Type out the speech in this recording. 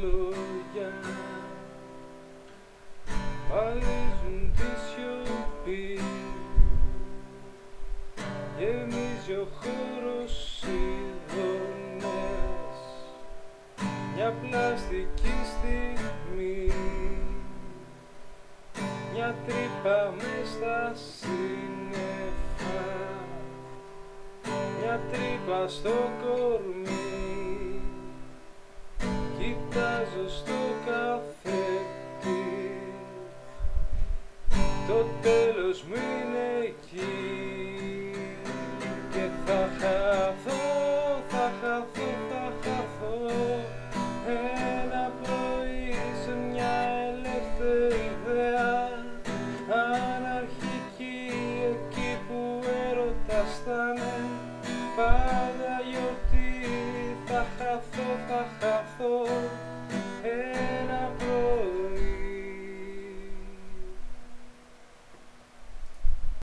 λόγια. Παλίζουν τη σιωπή. Γεμίζει ο χώρος ειδονές Μια πλαστική στιγμή. Μια τρύπα μες στα σύννεφα. Μια τρύπα στο κορμί Κοιτάζω στο καθρέφτη Το τέλος μου είναι εκεί Και θα χαθώ, θα χαθώ, θα χαθώ. Ένα πρωί σε μια ελεύθερη ιδέα Αναρχική εκεί που έρωτας θα είναι Πάντα γιορτή θα χαθώ, θα χαθώ